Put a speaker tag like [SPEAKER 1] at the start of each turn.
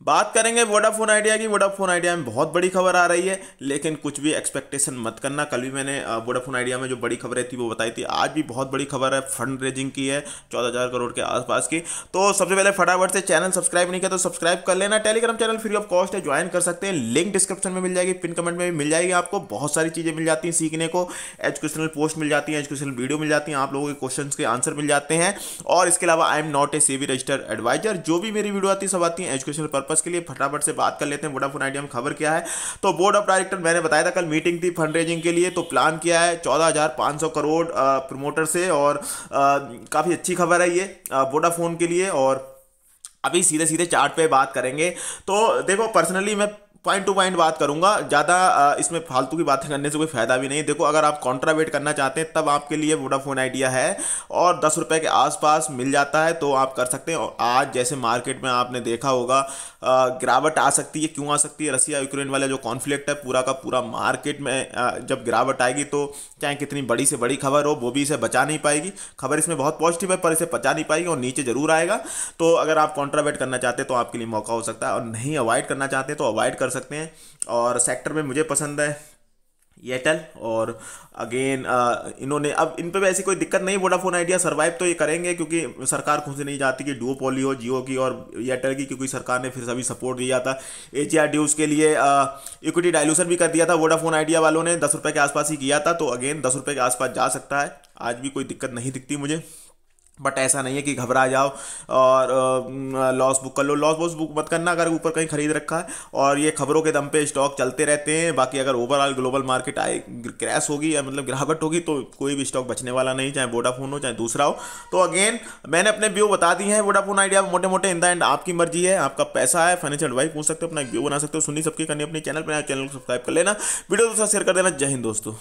[SPEAKER 1] बात करेंगे Vodafone Idea की। वोडाफोन आइडिया में बहुत बड़ी खबर आ रही है, लेकिन कुछ भी एक्सपेक्टेशन मत करना। कल भी मैंने वोडाफोन आइडिया में जो बड़ी खबरें थी वो बताई थी। आज भी बहुत बड़ी खबर है फंड रेजिंग की है, चौदह हज़ार करोड़ के आसपास की। तो सबसे पहले फटाफट से चैनल सब्सक्राइब नहीं किया तो सब्सक्राइब कर लेना। Telegram channel free of cost है ज्वाइन कर सकते हैं। लिंक डिस्क्रिप्शन में मिल जाएगी पिन कमेंट में भी मिल जाएगी आपको। बहुत सारी चीज़ें मिल जाती हैं सीखने को। एजुकेशनल पोस्ट मिल जाती हैं एजुकेशनल वीडियो मिल जाती हैं, आप लोगों के क्वेश्चन के आंसर मिल जाते हैं। और इसके अलावा आई एम नॉट ए सेवी रजिस्टर्ड एडवाइजर जो भी मेरी वीडियो आती है, सब आती है एजुकेशनल पर्पज़ के लिए फटाफट से बात कर लेते हैं वोडाफोन आइडिया में खबर क्या है। तो बोर्ड ऑफ़ डायरेक्टर मैंने बताया था कल मीटिंग थी फंड रेजिंग के लिए तो प्लान किया है चौदह करोड़ प्रमोटर से और काफ़ी अच्छी खबर है ये वोडाफोन के लिए और अभी सीधे सीधे चार्ट पे बात करेंगे। तो देखो पर्सनली मैं पॉइंट टू पॉइंट बात करूँगा। ज़्यादा इसमें फालतू की बातें करने से कोई फ़ायदा भी नहीं। देखो, अगर आप कॉन्ट्रावेट करना चाहते हैं, तब आपके लिए वोडाफोन आइडिया है और दस रुपये के आसपास मिल जाता है तो आप कर सकते हैं। और आज जैसे मार्केट में आपने देखा होगा गिरावट आ सकती है। क्यों आ सकती है? रसिया, यूक्रेन वाला जो कॉन्फ्लिक्ट है, पूरा का पूरा मार्केट में जब गिरावट आएगी तो चाहे कितनी बड़ी से बड़ी खबर हो, वो भी इसे बचा नहीं पाएगी। खबर इसमें बहुत पॉजिटिव है, पर इसे बचा नहीं पाएगी और नीचे ज़रूर आएगा। तो अगर आप कॉन्ट्रावेट करना चाहते हैं तो आपके लिए मौका हो सकता है। और नहीं अवॉइड करना चाहते तो अवॉइड कर सकते हैं। और सेक्टर में मुझे पसंद है एयरटेल और अगेन इन्होंने अब इन पे भी ऐसी कोई दिक्कत नहीं वोडाफोन आइडिया सर्वाइव तो ये करेंगे क्योंकि सरकार खुद से नहीं जाती कि डुओ पोली हो जियो की और एयरटेल की, क्योंकि सरकार ने फिर सभी सपोर्ट दिया था। एच आर डी उसके लिए इक्विटी डायलूशन भी कर दिया था वोडाफोन आइडिया वालों ने, दस रुपये के आसपास ही किया था तो अगेन दस रुपये के आसपास जा सकता है। आज भी कोई दिक्कत नहीं दिखती मुझे। बट ऐसा नहीं है कि घबरा जाओ और लॉस बुक कर लो। लॉस बॉस बुक मत करना अगर ऊपर कहीं खरीद रखा है और ये खबरों के दम पे स्टॉक चलते रहते हैं। बाकी अगर ओवरऑल ग्लोबल मार्केट आए क्रैश होगी या मतलब गिरावट होगी तो कोई भी स्टॉक बचने वाला नहीं, चाहे वोडाफोन हो, चाहे दूसरा हो। तो अगेन मैंने अपने व्यू बता दी है। वोडाफोन आइडिया मोटे मोटे इन द एंड आपकी मर्ज़ी है, आपका पैसा है फाइनेंशियल एडवाइस पूछ सकते हो, अपना व्यू बना सकते हो। सुनी सबकी करनी अपने चैनल पर चैनल को सब्सक्राइब कर लेना। वीडियो दोस्तों शेयर कर देना। जय हिंद दोस्तों।